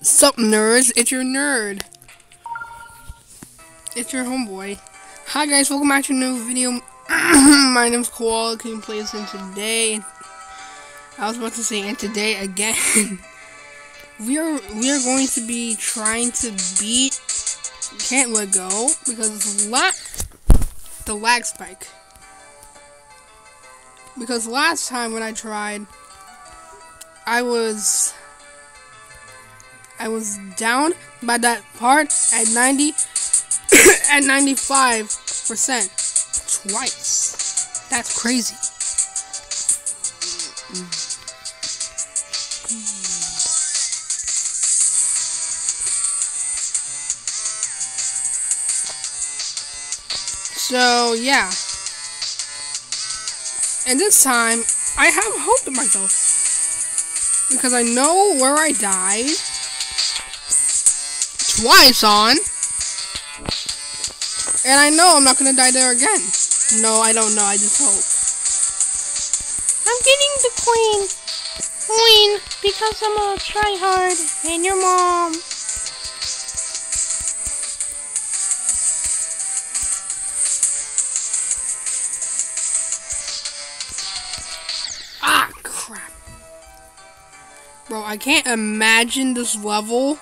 Sup, nerds? It's your nerd. It's your homeboy. Hi, guys. Welcome back to a new video. My name's KoalaKingPlayz, and today, I was about to say, and today again, we are we are going to be trying to beat Can't Let Go because la the lag spike. Because last time when I tried, I was I was down by that part at 90 at 95% twice. That's crazy. Mm. So, yeah. And this time, I have hope in myself. Because I know where I died twice on. And I know I'm not gonna die there again. No, I don't know, I just hope. I'm getting the queen. Queen, because I'm a tryhard and your mom. Ah, crap. Bro, I can't imagine this level,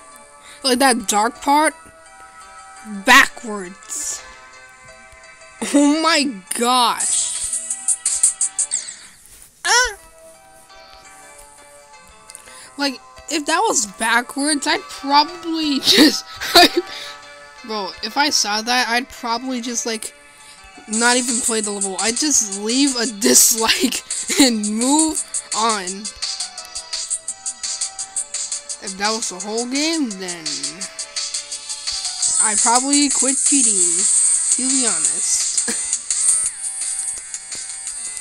like that dark part, backwards. Oh my gosh. Ah. Like, if that was backwards, I'd probably just, bro, if I saw that, I'd probably just, like, not even play the level. I'd just leave a dislike and move on. If that was the whole game, then I'd probably quit cheating, to be honest.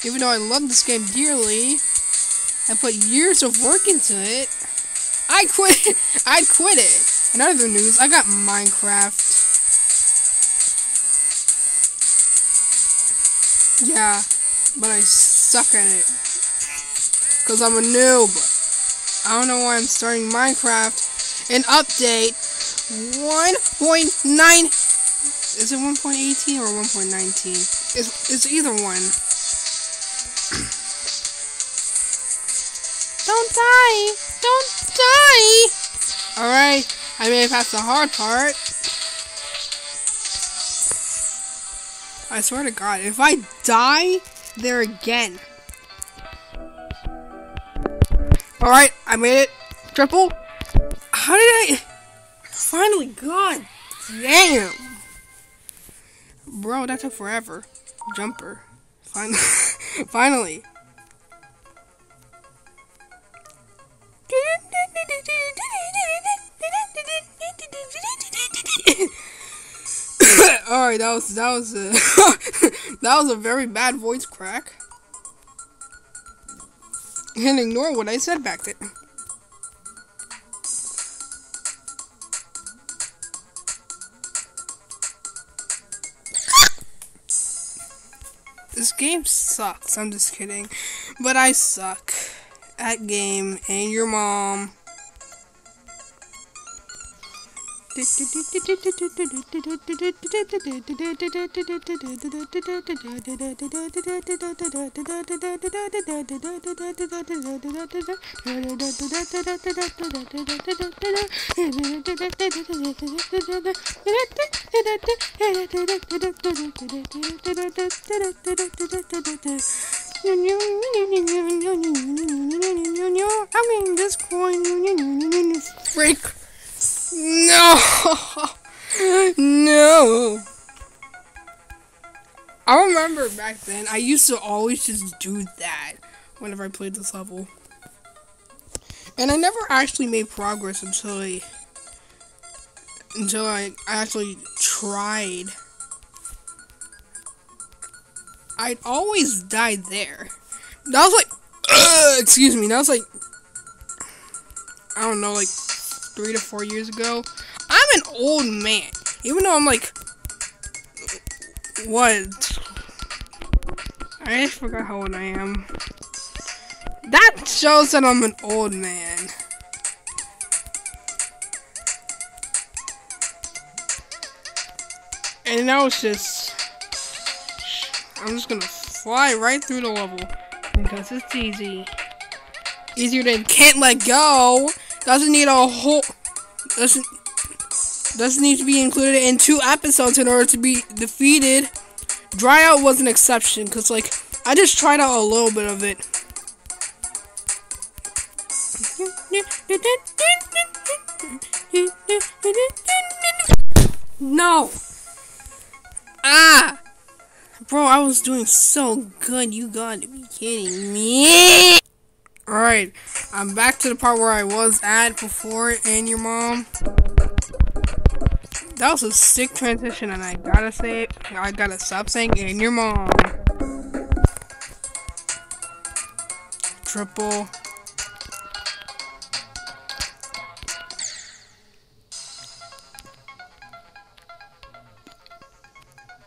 Even though I love this game dearly, I put years of work into it, I quit I quit it. In other news, I got Minecraft. Yeah, but I suck at it. Because I'm a noob. I don't know why I'm starting Minecraft. An update 1.9. Is it 1.18 or 1.19? It's, it's either one. Don't die. Don't die. Alright, I made it past the hard part. I swear to God, if I die there again. Alright, I made it. Triple. How did I. Finally, God damn. Bro, that took forever. Jumper. Finally. Finally. Alright, that was that was a that was a very bad voice crack. And ignore what I said back then. This game sucks. I'm just kidding. But I suck at game and your mom. I mean, this coin freak. No, no. I remember back then. I used to always just do that whenever I played this level, and I never actually made progress until I until I actually tried. I'd always died there. That was like, excuse me. That was like, I don't know, like three to four years ago. I'm an old man, even though I'm like, what? I forgot how old I am. That shows that I'm an old man. And now it's just... I'm just gonna fly right through the level. Because it's easy. Easier than can't let go! Doesn't need a whole, doesn't, doesn't need to be included in two episodes in order to be defeated. Dry out was an exception because like, I just tried out a little bit of it. No! Ah! Bro, I was doing so good. You gotta be kidding me. Alright, I'm back to the part where I was at before and your mom. That was a sick transition, and I gotta say it. I gotta stop saying and your mom. Triple.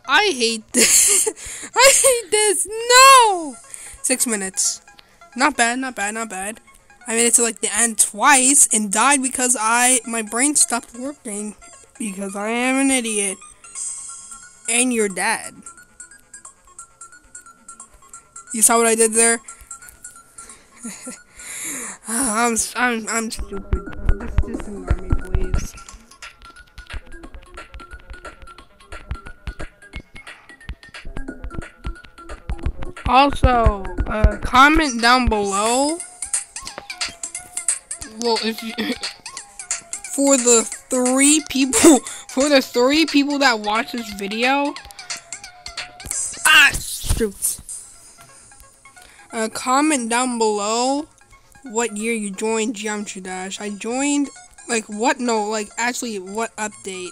I hate this. I hate this. No! Six minutes. Not bad, not bad, not bad. I made it to like the end twice and died because I my brain stopped working because I am an idiot. And your dad. You saw what I did there? I'm I'm I'm stupid. Also, uh, comment down below. Well, if you for the three people for the three people that watch this video. Ah, shoot. Uh, comment down below what year you joined Geometry Dash. I joined like what? No, like actually what update?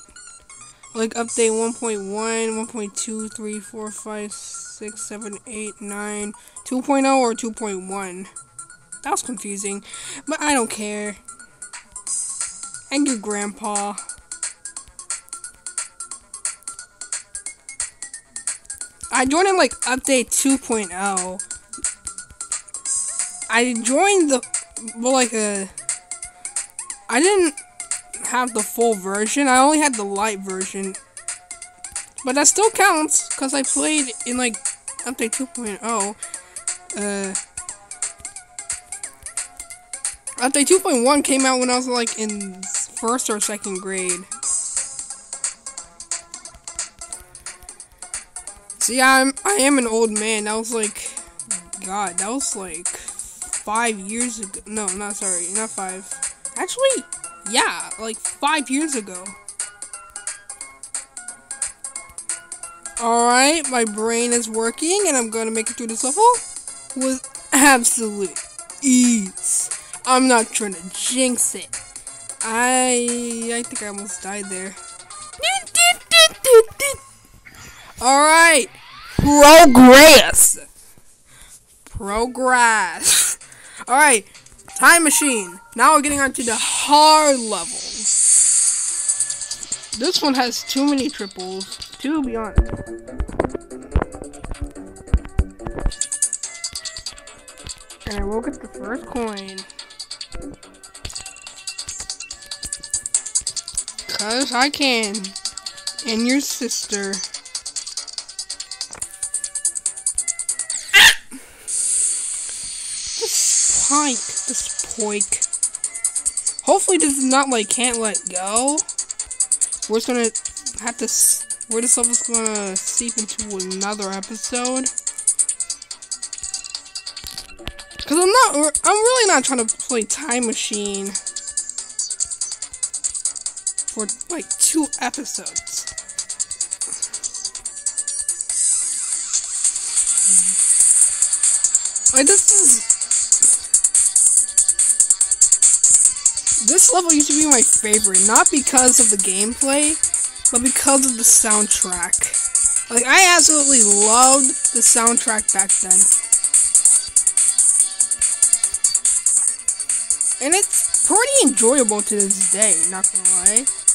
Like update 1.1, 1.2, 3, 4, 5, 6, 7, 8, 9, 2.0 or 2.1. That was confusing, but I don't care. And your grandpa. I joined in like update 2.0. I joined the well like a uh, I didn't have the full version. I only had the light version. But that still counts, because I played in, like, update 2.0. Uh, update 2.1 came out when I was, like, in first or second grade. See, I'm, I am an old man. That was, like, God, that was, like, five years ago. No, not sorry, not five. Actually, yeah, like five years ago. Alright, my brain is working and I'm gonna make it through this level with absolute ease. I'm not trying to jinx it. I I think I almost died there. Alright. Progress. Progress. Alright. Time machine. Now we're getting on to the hard levels. This one has too many triples, to be honest. And I will get the first coin. Cause I can. And your sister. pike. This poik. Hopefully this is not like can't let go. We're just gonna have to. Where this level's gonna seep into another episode. Cause I'm not. I'm really not trying to play Time Machine for like two episodes. Like this is This level used to be my favorite, not because of the gameplay, but because of the soundtrack. Like, I absolutely loved the soundtrack back then. And it's pretty enjoyable to this day, not gonna lie.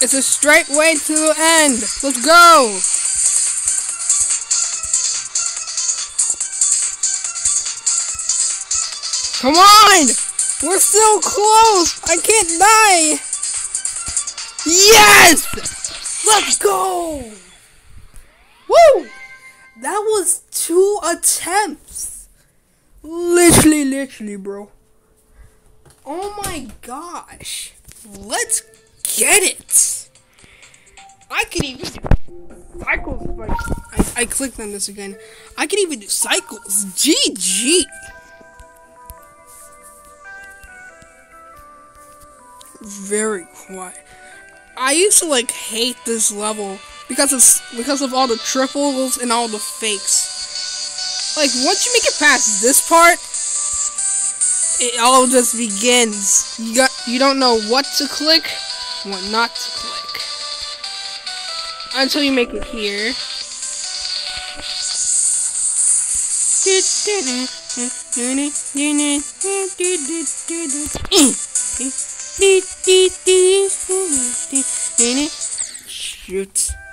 It's a straight way to the end. Let's go. Come on! We're still close! I can't die! Yes! Let's go! Woo! That was two attempts! Literally, literally, bro. Oh my gosh. Let's get it! I can even do cycles. I, I clicked on this again. I can even do cycles. GG! very quiet. I used to like hate this level because of because of all the triples and all the fakes. Like once you make it past this part, it all just begins. You got you don't know what to click, what not to click. Until you make it here. Shoot.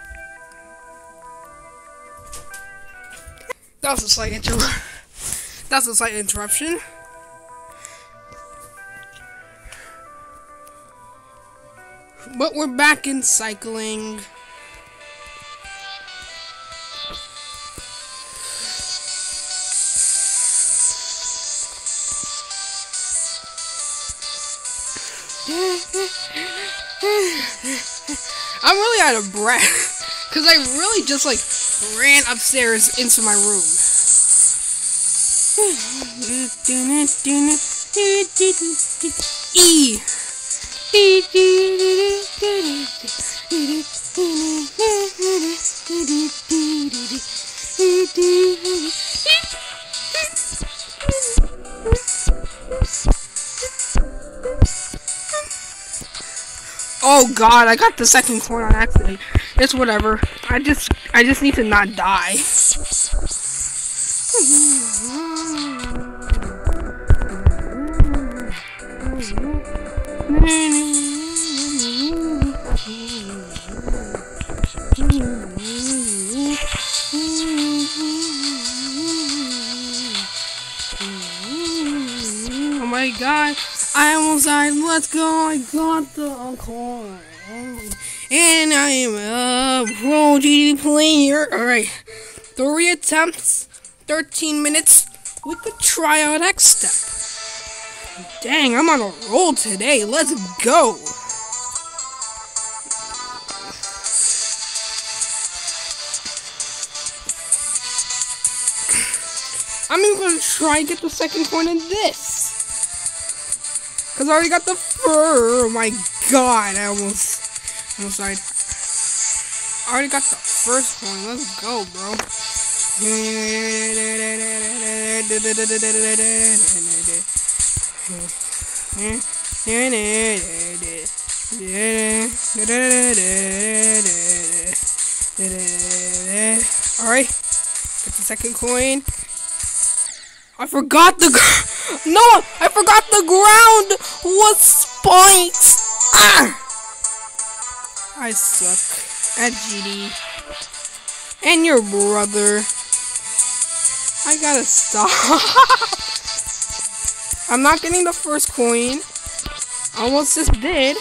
That was a slight inter That's a slight interruption. But we're back in cycling. I'm really out of breath because I really just like ran upstairs into my room. E. Oh god, I got the second coin on accident. It's whatever. I just I just need to not die. Oh my god. I almost died. Let's go. I got the coin. And I am a pro GD player. Alright. Three attempts, 13 minutes with the Dry Out X step. Dang, I'm on a roll today. Let's go. I'm even gonna try and get the second point in this. Cause I already got the fur. Oh my god, I almost, died. I already got the first one. Let's go, bro. Alright, get the second coin. I forgot the no. I forgot the ground was spikes. Ah! I suck at GD. And your brother. I gotta stop. I'm not getting the first coin. Almost just did.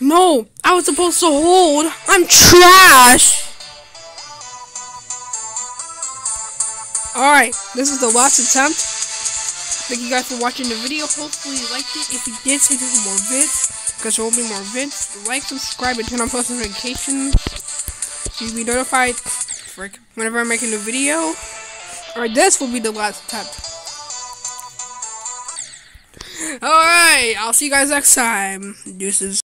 No, I was supposed to hold. I'm trash. Alright, this is the last attempt. Thank you guys for watching the video. Hopefully you liked it. If you did, stay tuned more vids. Because there will be more vids. Like, subscribe, and turn on post notifications. So you'll be notified frick, whenever I'm making a video. or this will be the last attempt. Alright, I'll see you guys next time. Deuces.